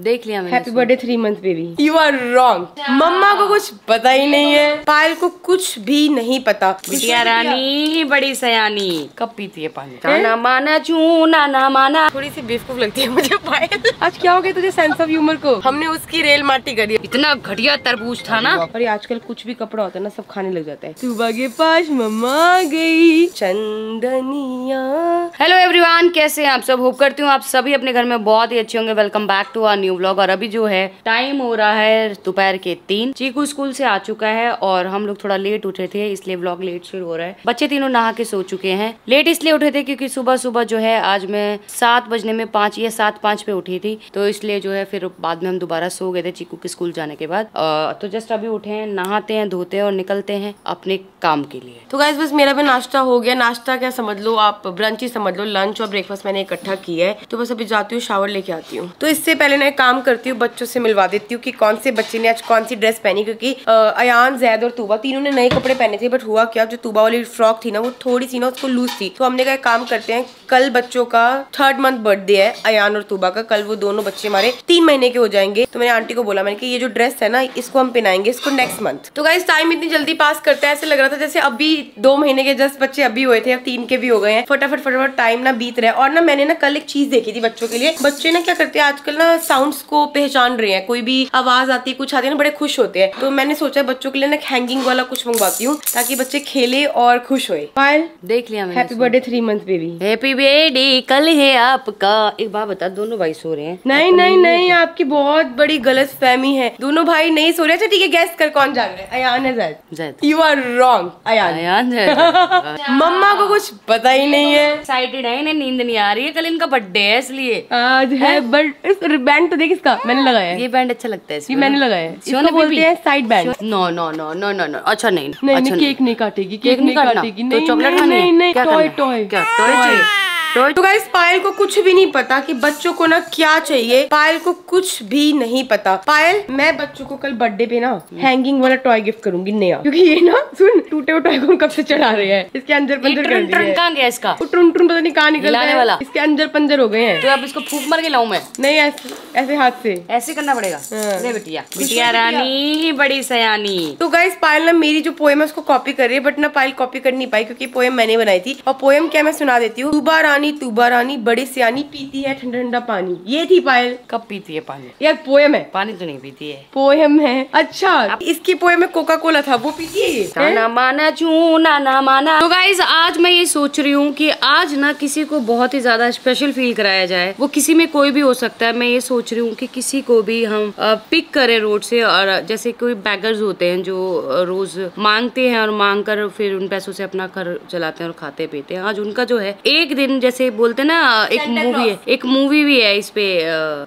देख लिया मैंने happy birthday three month baby you are wrong mamma को कुछ पता ही नहीं है। पायल को कुछ भी नहीं पता। बिटिया रानी बड़ी सयानी। कब पीती है पानी ना माना चू ना ना माना। थोड़ी सी बेवकूफ़ लगती है मुझे पायल। आज क्या हो गया तुझे सेंस ऑफ़ ह्यूमर को? हमने उसकी रेल माटी करी। इतना घटिया तरबूज था ना। और आजकल कुछ भी कपड़ा होता है ना सब खाने लग जाता है। सुबह के पास मम्मा गई। चंदनिया। हेलो एवरीवन कैसे हैं आप सब? होप करती हूँ आप सभी अपने घर में बहुत ही अच्छे होंगे। Welcome back to our new blog. और अभी जो है टाइम हो रहा है दोपहर के तीन। चीकू स्कूल से आ चुका है और हम लोग थोड़ा लेट उठे थे, इसलिए ब्लॉग लेट शुरू हो रहा है। बच्चे तीनों नहा के सो चुके हैं। लेट इसलिए उठे थे क्योंकि सुबह सुबह जो है, आज मैं सात बजने में पाँच या सात पाँच पे उठी थी। तो इसलिए जो है, फिर बाद में हम दोबारा सो गए थे चीकू के स्कूल जाने के बाद। तो जस्ट अभी उठे हैं, नहाते हैं, धोते हैं और निकलते हैं अपने काम के लिए। तो गाइज़ बस मेरा भी नाश्ता हो गया। नाश्ता क्या समझ लो आप ब्रंच ही समझ लो। लंच और ब्रेकफास्ट मैंने इकट्ठा किया है। तो बस अभी जाती हूँ शावर लेके आती हूँ। तो इससे पहले एक काम करती हूँ, बच्चों से मिलवा देती हूँ कि कौन से बच्चे ने आज कौन सी ड्रेस पहनी, क्योंकि अयान, जैद और तूबा तीनों ने नए कपड़े पहने थे बट हुआ क्या? जो तूबा वाली फ्रॉक थी ना, वो थोड़ी सी ना उसको लूज थी। तो हमने कहा काम करते हैं कल बच्चों का थर्ड मंथ बर्थडे है अयान और तूबा का। कल वो दोनों बच्चे हमारे तीन महीने के हो जाएँगे। तो मैंने आंटी को बोला मैंने कि ये जो ड्रेस है ना इसको हम पहनाएँगे इसको नेक्स्ट मंथ तो गाइस टाइम इतनी जल्दी पास करते हैं ऐसे लग रहा था जैसे अभी दो महीने के जस्ट बच्चे अभी हुए थे अब तीन के भी हो गए हैं। फटाफट फटाफट टाइम ना बीत रहा है। और ना मैंने ना कल एक चीज़ देखी थी बच्चों के लिए। बच्चे ना क्या करते हैं आजकल ना साउंड्स को पहचान रहे हैं। कोई भी आवाज़ आती है कुछ आती है ना बड़े खुश होते हैं। तो मैंने सोचा बच्चों के लिए ना हैंगिंग वाला कुछ मंगवाती हूँ ताकि बच्चे खेले और खुश होए। देख लिया happy birthday three month baby happy birthday कल है आपका। एक बात बता दोनों भाई सो रहे हैं। नहीं नहीं नहीं आपकी बहुत बड़ी गलत फहमी है। दोनों भाई नहीं सो रहे। अच्छा ठीक है गैस कर कौन जाग रहे अयान है Zaid Zaid. You are wrong Ayaan. Ayaan Zaid mamma को कुछ पता ही नहीं है। एक्साइटेड है इन्हें नींद नहीं आ रही है। कल इनका बर्थडे है इसलिए। आज है बट इस बैंड तो देख इसका मैंने लगाया ये बैंड अच्छा लगता है मैंने लगाया इसको बोलते हैं side band no no no no no no अच्छा नहीं नहीं अच्छा नहीं केक नहीं काटेगी केक केक नहीं काटेगी। तो नहीं चॉकलेट नहीं नहीं नहीं टॉय टॉय क्या टॉय चाहिए? तो गाइस पायल को कुछ भी नहीं पता कि बच्चों को ना क्या चाहिए। पायल को कुछ भी नहीं पता। पायल मैं बच्चों को कल बर्थडे पे ना हैंगिंग वाला टॉय गिफ्ट करूँगी नया। क्योंकि ये ना सुन टूटे हुए टॉय को कब से चढ़ा रहे हैं। इसके अंदर पंजर कर दिए। कहाँ गया इसका? वो टुन टुन पता नहीं कहाँ निकल वाला। इसके अंदर पंजर हो गए हैं। तो अब इसको फूक मार के लाऊं मैं? नहीं ऐसे ऐसे हाथ से। ऐसे करना पड़ेगा। हाँ। बिटिया। बिटिया रानी बड़ी सयानी। तो गाइस पायल ना मेरी जो पोएम है उसको कॉपी कर रही है बट ना पायल कॉपी कर नहीं पाई क्योंकि पोएम मैंने बनाई थी। और पोएम क्या मैं सुना देती हूँ? तूबा रानी तूबा रानी बड़ी सियानी पीती है ठंडा ठंडा पानी। ये थी पायल। कब पीती है पानी? यार पोएम है। पानी तो नहीं पीती है। पोएम है। अच्छा इसकी पोएम में कोका कोला था वो पीती है ये? ना माना चू ना ना माना। तो गाइज़ आज मैं ये सोच रही हूँ कि आज ना किसी को बहुत ही ज़्यादा स्पेशल फील कराया जाए। वो किसी में कोई भी हो सकता है। मैं ये सोच रही हूँ कि किसी को भी हम पिक करें रोड से और जैसे कोई बैगर्स होते हैं जो रोज मांगते हैं और मांग कर फिर उन पैसों से अपना घर चलाते हैं और खाते पीते हैं। आज उनका जो है एक दिन जैसे बोलते ना एक मूवी है एक मूवी भी है इस पे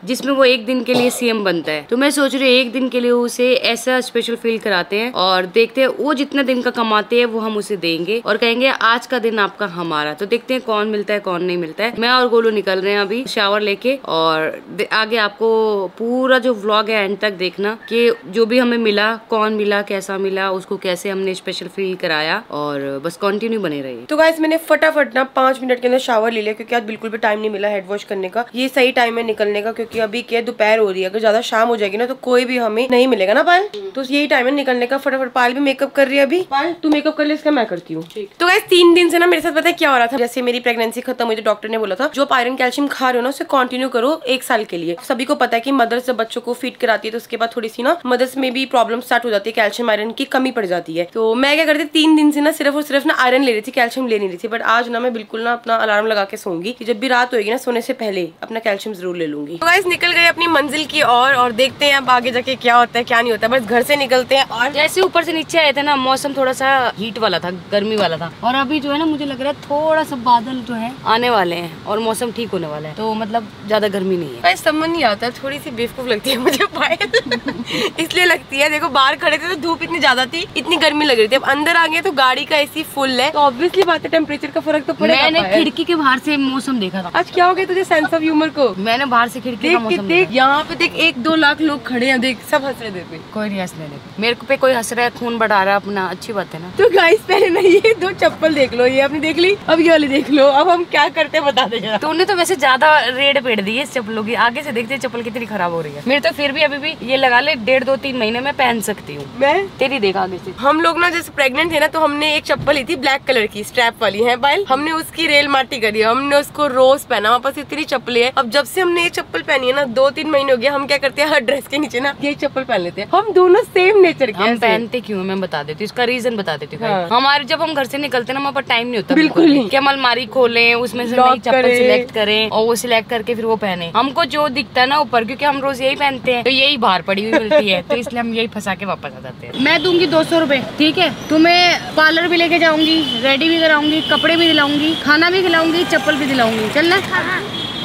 जिसमें वो एक दिन के लिए सीएम बनता है। तो मैं सोच रही हूँ एक दिन के लिए उसे ऐसा स्पेशल फील कराते हैं और देखते हैं वो जितने दिन का कमाते हैं वो हम उसे देंगे और कहेंगे आज का दिन आपका हमारा। तो देखते हैं कौन मिलता है कौन नहीं मिलता है। मैं और गोलू निकल रहे हैं अभी शावर लेके और आगे आपको पूरा जो व्लॉग है एंड तक देखना कि जो भी हमें मिला कौन मिला कैसा मिला उसको कैसे हमने स्पेशल फील कराया और बस कंटिन्यू बने रहिए। तो गाइस मैंने फटाफट ना पाँच मिनट के अंदर शावर ले लिया क्योंकि आज बिल्कुल भी टाइम नहीं मिला हेड वॉश करने का। ये सही टाइम है निकलने का क्योंकि अभी क्या दोपहर हो रही है। अगर ज़्यादा शाम हो जाएगी ना तो कोई भी हमें नहीं मिलेगा ना पायल? तो यही टाइम है निकलने का फटाफट पायल भी मेकअप कर रही है अभी। पायल तू मेकअप कर ले इसका मैं करती हूँ। तो गाइस तीन दिन से ना मेरे साथ पता है क्या हो रहा था? जैसे मेरी प्रेगनेंसी खत्म हुई तो डॉक्टर ने बोला था जो आप आयरन कैल्शियम खा रहे हो ना उसे कंटिन्यू करो एक साल के लिए। सभी को पता है कि मदर्स जब बच्चों को फ़ीड कराती है तो उसके बाद थोड़ी सी ना मदर्स में भी प्रॉब्लम स्टार्ट हो जाती है कैल्शियम आयरन की कमी पड़ जाती है। तो मैं क्या करती तीन दिन से ना सिर्फ़ और सिर्फ़ ना आयरन ले रही थी कैल्शियम ले नहीं रही थी बट आज ना मैं बिल्कुल ना अपना अलार्म लगा के सोऊँगी कि जब भी रात होगी ना सोने से पहले अपना कैल्शियम ज़रूर ले लूँगी। तो गाइस निकल गए अपनी मंजिल की ओर और देखते हैं अब आगे जाके क्या होता है क्या नहीं होता है। बस घर से निकलते हैं और जैसे ऊपर से नीचे आए थे ना मौसम थोड़ा सा हीट वाला था गर्मी वाला था। और अभी जो है ना मुझे लग रहा है थोड़ा सा बादल जो है आने वाले हैं और मौसम ठीक होने वाला है। तो मतलब ज़्यादा गर्मी नहीं है। समझ नहीं आता थोड़ी सी बेवकूफ़ लगती है मुझे पायल इसलिए लगती है देखो बाहर खड़े थे तो धूप इतनी ज़्यादा थी इतनी गर्मी लग रही थी। अब अंदर आ गए तो गाड़ी का एसी फुल है। तो ऑब्वियसली बात है टेम्परेचर का फ़र्क तो पड़ेगा मैंने खिड़की के बाहर बाहर से मौसम देखा था। आज क्या हो गया तुझे सेंस ऑफ़ ह्यूमर को? मैंने बाहर से खिड़की का देख मौसम देख यहाँ पे देख एक दो लाख लोग खड़े हैं देख सब हंस रहे थे कोई नहीं हंस लेने मेरे को पे। कोई हंस रहा है खून बढ़ा रहा है अपना अच्छी बात है ना। तो गाइस पहले ना ये दो चप्पल देख लो ये आपने देख ली अब ये वाली देख लो अब हम क्या करते हैं बता दे जरा। तूने तो वैसे ज़्यादा रेड पेड़ दी है इस चप्पलों की। आगे से देखते चप्पल कितनी खराब हो रही है। मेरे तो फिर भी अभी भी ये लगा ले डेढ़ दो तीन महीने में पहन सकती हूँ। मैं? तेरी देखा आगे से। हम लोग ना जैसे प्रेग्नेंट थे ना तो हमने एक चप्पल ली थी ब्लैक कलर की स्ट्रैप वाली है बाइल? हमने उसकी रेल माटी करी है हमने उसको रोज पहना हमारे पास इतनी चप्पलें है। अब जब से हमने ये चप्पल पहनी है ना दो तीन महीने हो गया हम क्या करते हैं हर ड्रेस के नीचे ना ये चप्पल पहन लेते हैं। हम दोनों सेम नेचर के हम पहनते क्यों मैं बता देती हूँ इसका रीजन बता देती हूँ हाँ। हमारे जब हम घर से निकलते ना हमारे पास टाइम नहीं होता बिल्कुल नहीं। कि हम अलमारी खोले उसमें से चप्पल सिलेक्ट करें और वो सिलेक्ट करके फिर वो पहने। हमको जो दिखता है ना ऊपर क्योंकि हम रोज यही पहनते हैं तो यही बाहर पड़ी हुई मिलती है तो इसलिए हम यही फंसा के वापस आ जाते हैं। मैं दूँगी दो सौ रूपए ठीक है? तुम्हें पार्लर भी लेके जाऊँगी रेडी भी कराऊँगी कपड़े भी दिलाऊँगी खाना भी खिलाऊँगी चप्पल भी दिलाऊँगी। चलना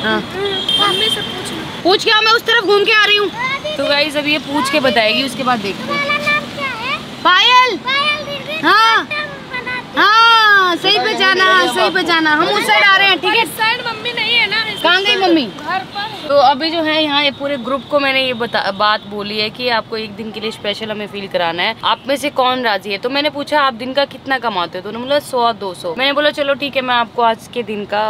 हाँ पूछ लो। के मैं उस तरफ़ घूम के आ रही हूँ। तो गाइज़ अभी ये पूछ के बताएगी उसके बाद देखते हैं। मेरा नाम क्या है? पायल। पायल हाँ। हाँ। सही पे जाना सही पे जाना हम उस साइड आ रहे हैं ठीक है? साइड मम्मी नहीं है ना कहाँ गई मम्मी? घर पर तो अभी जो है यहाँ ये पूरे ग्रुप को मैंने ये बता, बात बोली है कि आपको एक दिन के लिए स्पेशल हमें फील कराना है। आप में से कौन राज़ी है? तो मैंने पूछा आप दिन का कितना कमाते हो? तो उन्होंने बोला सौ दो सौ। मैंने बोला चलो ठीक है मैं आपको आज के दिन का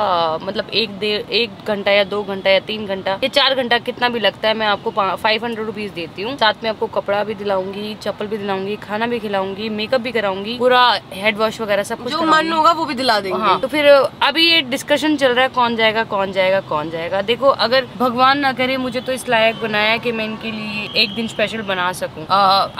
मतलब एक देर एक घंटा या दो घंटा या तीन घंटा या चार घंटा कितना भी लगता है मैं आपको फाइव हंड्रेड रुपीज़ देती हूँ। साथ में आपको कपड़ा भी दिलाऊँगी चप्पल भी दिलाऊँगी खाना भी खिलाऊँगी मेकअप भी कराऊँगी पूरा हेड वॉश वगैरह सब कुछ जो मन होगा वो भी दिला देंगे। हाँ तो फिर अभी ये डिस्कशन चल रहा है कौन जाएगा कौन जाएगा कौन जाएगा। देखो अगर भगवान ना करे मुझे तो इस लायक बनाया कि मैं इनके लिए एक दिन स्पेशल बना सकूँ।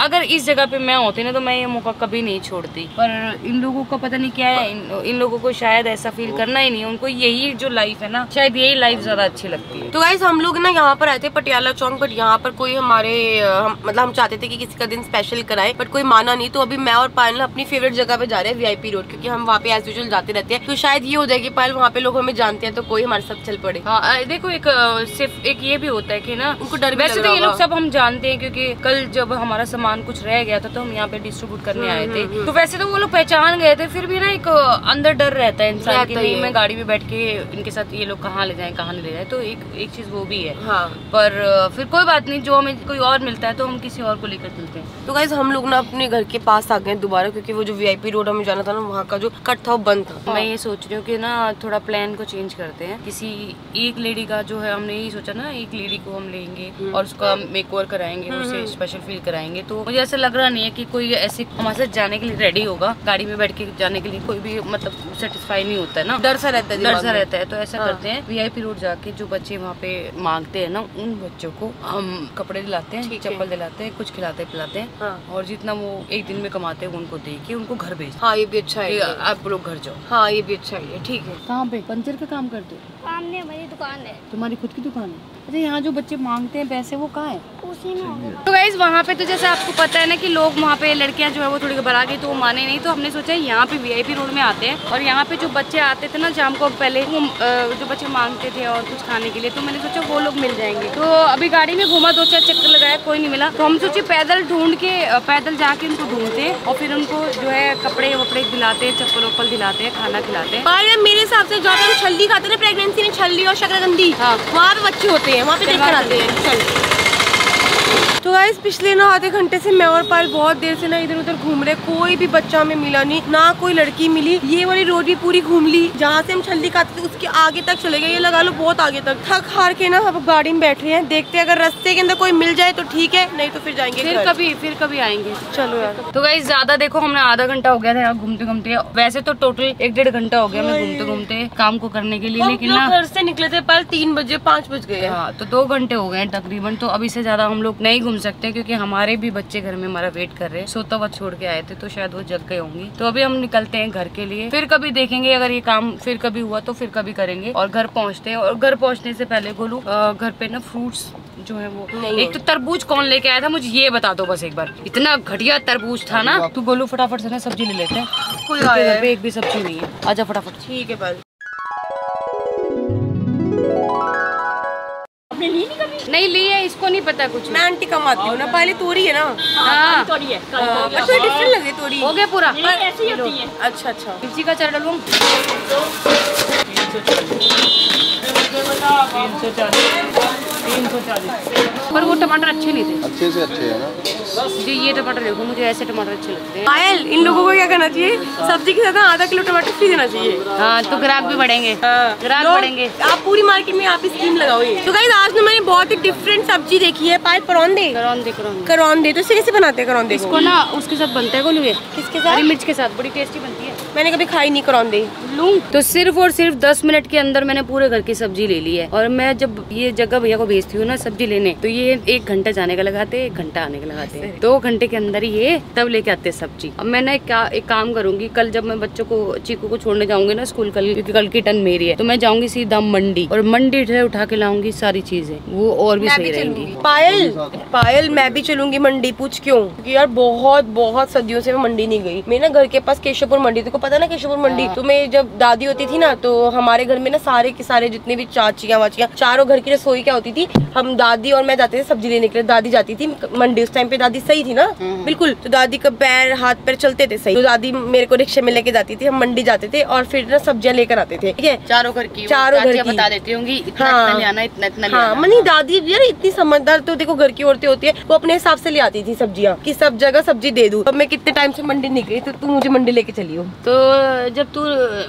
अगर इस जगह पे मैं होती ना तो मैं ये मौका कभी नहीं छोड़ती। पर इन लोगों का पता नहीं क्या है इन, इन लोगों को शायद ऐसा फील करना ही नहीं उनको यही जो लाइफ है ना शायद यही लाइफ ज़्यादा अच्छी लगती है। तो गाइज़ हम लोग ना यहाँ पर आए थे पटियाला चौक बट यहाँ पर कोई हमारे हम, मतलब हम चाहते थे कि किसी का दिन स्पेशल कराए बट कोई माना नहीं। तो अभी मैं और पायल अपनी फेवरेट जगह पे जा रहे हैं वीआईपी रोड क्योंकि हम वहाँ पे एज यूजल जाते रहते हैं। तो शायद ये हो जाए कि पायल वहाँ पे लोग हमें जानते हैं तो कोई हमारे साथ चल पड़े। हाँ देखो एक सिर्फ़ एक ये भी होता है कि ना उनको डर वैसे तो ये लोग सब हम जानते हैं क्योंकि कल जब हमारा सामान कुछ रह गया था तो हम यहाँ पे डिस्ट्रीब्यूट करने आए थे। तो वैसे तो वो लोग पहचान गए थे फिर भी ना एक अंदर डर रहता है इंसान की नहीं मैं गाड़ी में बैठ के इनके साथ ये लोग कहाँ ले जाए कहाँ ले जाए। तो एक एक चीज़ वो भी है। हाँ। पर फिर कोई बात नहीं जो हमें कोई और मिलता है तो हम किसी और को लेकर चलते हैं। तो गाइज़ हम लोग ना अपने घर के पास आ गए दोबारा क्योंकि वो जो वीआईपी रोड हमें जाना था ना वहाँ का जो कट था वो बंद था। मैं ये सोच रही हूँ कि ना थोड़ा प्लान को चेंज करते हैं। किसी एक लेडी का जो है हमने यही सोचा ना एक लेडी को हम लेंगे और उसका मेक ओवर कराएँगे उसे स्पेशल फील कराएँगे। तो मुझे ऐसा लग रहा नहीं है कि कोई ऐसे हमारे साथ जाने के लिए रेडी होगा। गाड़ी में बैठ के जाने के लिए कोई भी मतलब सेटिस्फाई नहीं होता है ना। डर सा रहता है डर सा रहता है तो ऐसा हाँ। करते हैं। वीआईपी रोड जाके जो बच्चे वहाँ पे मांगते हैं ना उन बच्चों को हम कपड़े दिलाते हैं चप्पल दिलाते हैं कुछ खिलाते पिलाते हैं हाँ। और जितना वो एक दिन में कमाते हैं उनको दे के उनको घर भेज हाँ ये भी अच्छा है। आप लोग घर जाओ। हाँ ये भी अच्छा है ठीक है। कहाँ पे? पंचर का काम करते हो? सामने मेरी दुकान है। तुम्हारी खुद की दुकान है अच्छा यहाँ जो बच्चे मांगते हैं पैसे वो कहाँ है? उसी में। तो गाइज़ वहाँ पे तो जैसे आपको पता है ना कि लोग वहाँ पे लड़कियाँ जो है वो थोड़ी घबरा गई तो वो माने नहीं। तो हमने सोचा यहाँ पे वीआईपी रोड में आते हैं। और यहाँ पे जो बच्चे आते थे ना शाम को पहले वो जो बच्चे मांगते थे और कुछ खाने के लिए तो मैंने सोचा वो लोग मिल जाएँगे। तो अभी गाड़ी में घूमा दो चार चक्कर लगाया कोई नहीं मिला। तो हम सोचे पैदल ढूंढ के पैदल जाके उनको ढूंढते हैं और फिर उनको जो है कपड़े वपड़े दिलाते हैं चप्पल वप्पल दिलाते हैं खाना खिलाते हैं। और मेरे हिसाब से हम छल्ली खाते ना प्रेगनेंसी में छल्ली और शकरकंदी हाँ। वहाँ पे बच्चे होते हैं। वहाँ पे देख कर आते हैं चल तो गाइस पिछले ना आधे घंटे से मैं और पायल बहुत देर से ना इधर उधर घूम रहे कोई भी बच्चा हमें मिला नहीं ना कोई लड़की मिली। ये वाली रोड भी पूरी घूम ली। जहाँ से हम छल्ली खाते थे उसके आगे तक चले गए। ये लगा लो बहुत आगे तक। थक हार के ना अब गाड़ी में बैठ रहे हैं। देखते हैं अगर रस्ते के अंदर कोई मिल जाए तो ठीक है नहीं तो फिर जाएँगे फिर कभी फिर कभी आएँगे। चलो यार। तो गाइस ज़्यादा देखो हमने आधा घंटा हो गया था यहाँ घूमते घूमते वैसे तो टोटल एक डेढ़ घंटा हो गया हमें घूमते घूमते काम को करने के लिए लेकिन ना घर से निकले थे पहले तीन बजे पाँच बज गए हाँ। तो दो घंटे हो गए तकरीबन। तो अभी से ज़्यादा हम लोग नहीं घूम सकते हैं क्योंकि हमारे भी बच्चे घर में हमारा वेट कर रहे हैं। सोता हुआ छोड़ के आए थे तो शायद वो जग गए होंगी। तो अभी हम निकलते हैं घर के लिए। फिर कभी देखेंगे अगर ये काम फिर कभी हुआ तो फिर कभी करेंगे। और घर पहुँचते हैं। और घर पहुँचने से पहले बोलू अ, घर पे ना फ्रूट्स जो है वो एक तो तरबूज कौन लेके आया था? मुझे ये बता दो बस एक बार। इतना घटिया तरबूज था ना। तू बोलू फटाफट से ना सब्ज़ी ले लेते हैं। कोई है। एक भी सब्ज़ी नहीं है। आजा फटाफट। ठीक है पहले नहीं ली है इसको नहीं पता कुछ मैं आंटी कमाती हूँ ना पहले तोरी है ना? हाँ। तोरी है डिफरेंट लगे तोरी। हो गया पूरा। अच्छा अच्छा। मिर्ची का चार डलूं? तीन सौ चालीस। पर वो टमाटर अच्छे नहीं थे। अच्छे से अच्छे है ना? जी ये टमाटर देखो मुझे ऐसे टमाटर अच्छे लगते हैं। पायल इन लोगों को क्या करना चाहिए? सब्ज़ी के साथ ना आधा किलो टमाटर फ्री देना चाहिए। हाँ तो ग्राहक भी बढ़ेंगे। ग्राहक बढ़ेंगे। आप पूरी मार्केट में आप स्कीम लगाओ तो गाइस आज ना मैंने बहुत ही डिफरेंट सब्ज़ी देखी है पायल करौंदे करौंदे करौंदे करौंदे तो इसे कैसे बनाते हैं करौंदे इसको ना उसके साथ बनता है गोलू किसके साथ? मिर्च के साथ बड़ी टेस्टी बनती है। मैंने कभी खाई नहीं करौंदे लूँ? तो सिर्फ़ और सिर्फ़ दस मिनट के अंदर मैंने पूरे घर की सब्ज़ी ले ली है। और मैं जब ये जगह भैया को भेजती हूँ ना सब्ज़ी लेने तो ये एक घंटा जाने का लगाते एक घंटा आने का लगाते। हैं दो घंटे के अंदर ये तब लेके आते हैं सब्ज़ी। अब मैं ना एक, क्या एक काम करूँगी कल जब मैं बच्चों को चीकू को छोड़ने जाऊँगी ना स्कूल कल क्योंकि कल की टन मेरी है तो मैं जाऊँगी सीधा मंडी और मंडी से उठा के लाऊँगी सारी चीज़ें। वो और भी सही रहेंगी। पायल पायल मैं भी चलूँगी मंडी पूछ क्यों? क्योंकि यार बहुत बहुत सदियों से मैं मंडी नहीं गई। मेरे ना घर के पास केशवपुर मंडी तेको पता है ना केशवपुर मंडी तो मैं जब दादी होती थी ना तो हमारे घर में ना सारे के सारे जितने भी चाचियाँ वाचियाँ चारों घर की रसोई क्या होती थी हम दादी और मैं जाते थे सब्ज़ी लेने के लिए दादी जाती थी मंडी उस टाइम पे दादी सही थी ना? बिल्कुल तो दादी का पैर हाथ पैर चलते थे सही। तो दादी मेरे को रिक्शे में लेके जाती थी हम मंडी जाते थे और फिर ना सब्ज़ियाँ लेकर आते थे ठीक है? चारों घर की चारों घर की। बता देती होंगी हाँ। हाँ। मनी दादी यार इतनी समझदार तो देखो घर की औरतें होती है वो अपने हिसाब से ले आती थी सब्ज़ियाँ की सब जगह सब्ज़ी दे दू। अब मैं कितने टाइम से मंडी निकली तो तू मुझे मंडी लेके चली हो। तो जब तू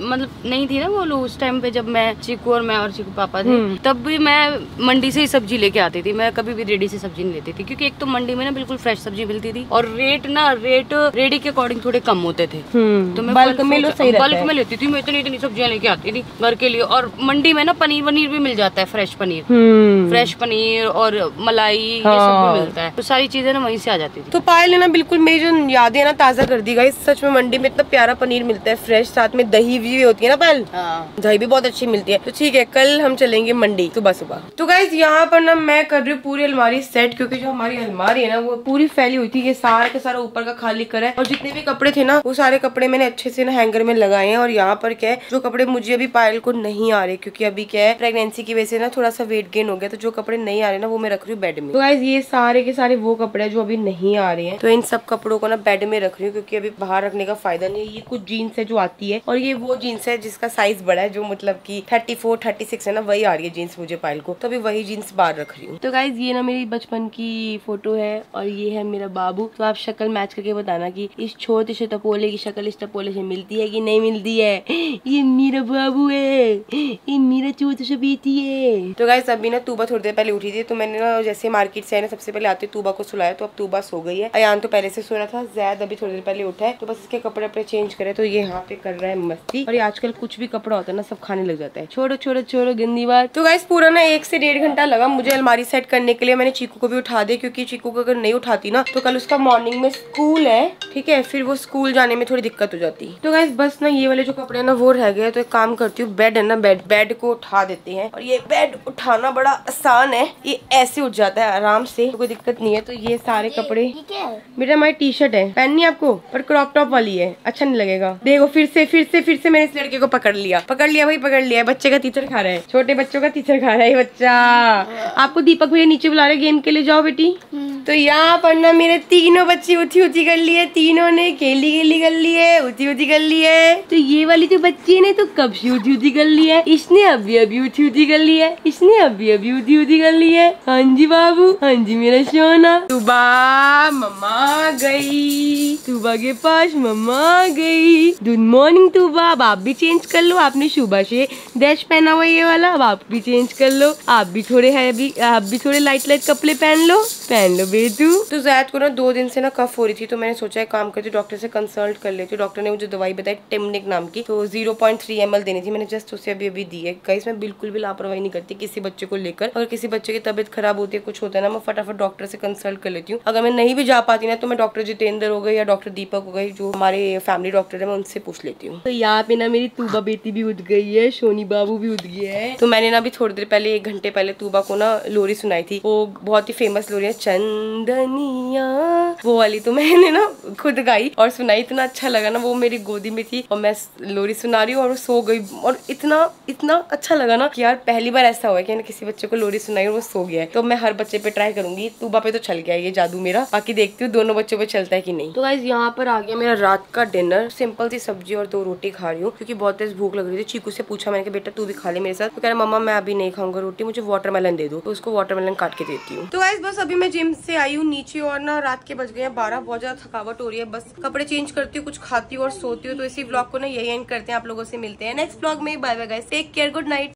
मतलब नहीं थी ना बोलू उस टाइम पे जब मैं चीकू और मैं और चीकू पापा थे हम्म। तब भी मैं मंडी से ही सब्ज़ी लेके आती थी। मैं कभी भी रेडी से सब्ज़ी नहीं लेती थी क्योंकि एक तो मंडी में ना बिल्कुल फ्रेश सब्ज़ी मिलती थी और रेट ना रेट रेडी के अकॉर्डिंग थोड़े कम होते थे। तो मैं बल्क में लो सही बल्क में लेती थी मैं इतनी इतनी सब्ज़ियाँ लेके आती थी घर के लिए। और मंडी में ना पनीर वनीर भी मिल जाता है फ्रेश पनीर। हम्म। फ्रेश पनीर और मलाई ये सब हाँ। भी मिलता है। तो सारी चीज़ें ना वहीं से आ जाती थी। तो पायल ने ना बिल्कुल मेरी जो यादें हैं ना ताज़ा कर दी गई सच में मंडी में इतना प्यारा पनीर मिलता है फ्रेश साथ में दही भी होती है ना पायल हाँ। दही भी बहुत अच्छी मिलती है। तो ठीक है कल हम चलेंगे मंडी सुबह सुबह। तो गाइज़ यहाँ पर ना मैं कर रही हूँ पूरी अलमारी सेट क्योंकि जो हमारी अलमारी है ना वो पूरी फैली हुई थी। ये सारा का सारा ऊपर का खाली करा है। और जितने भी कपड़े थे ना वो सारे कपड़े मैंने अच्छे से ना हैंगर में लगाए हैं। और यहाँ पर क्या है जो कपड़े मुझे अभी पायल को नहीं आ रहे क्योंकि अभी क्या है प्रेगनेंसी की वजह से ना थोड़ा सा वेट गेन हो गया तो जो कपड़े नहीं आ रहे ना वो मैं रख रही हूँ बेड में। तो गाइज़ ये सारे के सारे वो कपड़े जो अभी नहीं आ रहे हैं। तो इन सब कपड़ों को ना बेड में रख रही हूँ क्योंकि अभी बाहर रखने का फ़ायदा नहीं है। ये कुछ जीन्स है जो आती है, और ये वो जीन्स है जिसका साइज़ बड़ा है, जो मतलब की थर्टी फोर थर्टी सिक्स है ना, वही आ रही है जीन्स मुझे पायल को। तो अभी वही जीन्स बाहर रख रही हूँ। तो गाइज़ ये ना मेरी बचपन की फ़ोटो है, और ये है मेरा बाबू। तो आप शक्ल मैच करके बताना कि इस छोटे से टपोले की शक्ल इस टपोले से मिलती है कि नहीं मिलती है? ये मेरा बाबू है। ये मेरा छोटा सा बेटी है। तो गाइज़ अभी ना तूबा थोड़ी देर पहले उठी थी तो मैंने ना जैसे मार्केट से आए ना, सबसे पहले आते तूबा को सुलाया तो अब तूबा सो गई है। अयान तो पहले से सो रहा था, जैद अभी थोड़ी देर पहले उठा है तो बस इसके कपड़े अपने चेंज करे तो ये यहाँ पे कर रहा है मस्ती। और ये आजकल कुछ भी कपड़ा होता है ना सब खाने लग जाता है। छोड़ो छोड़ो छोड़ो गंदी बात। तो गाइज़ पूरा ना एक से डेढ़ घंटा लगा मुझे अलमारी सेट करने के लिए। मैंने चीकू को भी उठा दिया क्योंकि चीकू को अगर नहीं उठाती ना तो कल उसका मॉर्निंग में स्कूल है ठीक है? फिर वो स्कूल जाने में थोड़ी दिक्कत हो जाती। तो गाइज़ बस ना ये वाले जो कपड़े हैं ना वो रह गए। तो एक काम करती हूँ बेड है ना बेड बेड को उठा देते हैं। और ये बेड उठाना बड़ा आसान है। ये ऐसे उठ जाता है आराम से तो कोई दिक्कत नहीं है। तो ये सारे कपड़े बेटा हमारी टी शर्ट है पहननी आपको? पर क्रॉप टॉप वाली है। अच्छा नहीं लगेगा। देखो फिर से फिर से फिर से मैंने इस लड़के को पकड़ लिया। पकड़ लिया भाई पकड़ लिया। बच्चे का टीचर खा रहा है। छोटे बच्चों का टीचर खा रहा है बच्चा। आपको दीपक भैया नीचे बुला रहे गेम के लिए जाओ बेटी। तो यहाँ पर ना मेरे तीनों बच्चे उठी उठी कर लिए। तीनों ने केली केली कर लिए उठी उठी कर लिए तो ये वाली जो बच्ची ने तो कब से उठी उठी कर ली है? इसने अभी अभी उठी उठी कर ली है। इसने अभी अभी उठी उठी कर ली है। हाँ जी बाबू हाँ जी मेरा सोना सुबह सुबह के पास मम्मा गई। गुड मॉर्निंग तुबा अब आप भी चेंज कर लो। आपने सुबह से डैश पहना हुआ ये वाला। अब आप भी चेंज कर लो। आप भी थोड़े है हैवी आप भी थोड़े लाइट लाइट कपड़े पहन लो। पहन लो बेटू तो जैद को ना दो दिन से ना कफ हो रही थी तो मैंने सोचा एक काम करती डॉक्टर से कंसल्ट कर लेती हूँ। डॉक्टर ने मुझे दवाई बताई टिमनिक नाम की। तो zero point three M L देनी थी मैंने जस्ट उसे अभी अभी दी है। गाइस मैं बिल्कुल भी लापरवाही नहीं करती किसी बच्चे को लेकर। अगर किसी बच्चे की तबियत खराब होती है कुछ होता है ना मैं फटाफट डॉक्टर से कंसल्ट कर लेती हूँ। अगर मैं नहीं भी जा पाती ना तो मैं डॉक्टर जितेंद्र हो गई या डॉक्टर दीपक हो गई जो हमारे फैमिली डॉक्टर है मैं उनसे पूछ लेती हूँ। तो यहाँ पे ना मेरी तूबा बेटी भी उठ गई है सोनी बाबू भी उठ गए है। तो मैंने ना अभी थोड़ी देर पहले एक घंटे पहले तूबा को ना लोरी सुनाई थी। वो बहुत ही फ़ेमस लोरी है चंदनिया। वो वाली तो मैंने ना खुद गाई और सुनाई, इतना अच्छा लगा ना, वो मेरी गोदी में थी और मैं लोरी सुना रही हूँ और सो गई और इतना इतना अच्छा लगा ना कि यार पहली बार ऐसा हुआ कि मैंने किसी बच्चे को लोरी सुनाई और वो सो गया है। तो मैं हर बच्चे पे ट्राई करूँगी तूबा पे तो चल गया, ये जादू मेरा। बाकी देखती हूँ दोनों बच्चों पे चलता है कि नहीं। तो गाइज़ यहाँ पर आ गया मेरा रात का डिनर सिंपल सी सब्ज़ी और दो रोटी खा रही हूँ, क्योंकि बहुत तेज भूख लग रही थी। चीकू से पूछा मैंने बेटा, तू भी खा ले मेरे साथ? तो कह रहा, मम्मा, मैं अभी नहीं खाऊँगा रोटी, मुझे वाटरमेलन दे दो। तो उसको वाटरमेलन काट के देती हूँ। तो गाइज़ बस अभी मैं जिम से आई हूँ, नीचे और ना रात के बज गए हैं बारह, बहुत ज़्यादा थकावट हो रही है, बस कपड़े चेंज करती हूँ, कुछ खाती हूँ और सोती हूँ तो इसी ब्लॉग को ना यही एंड करते हैं, आप लोगों से मिलते हैं नेक्स्ट ब्लॉग में bye bye take care good night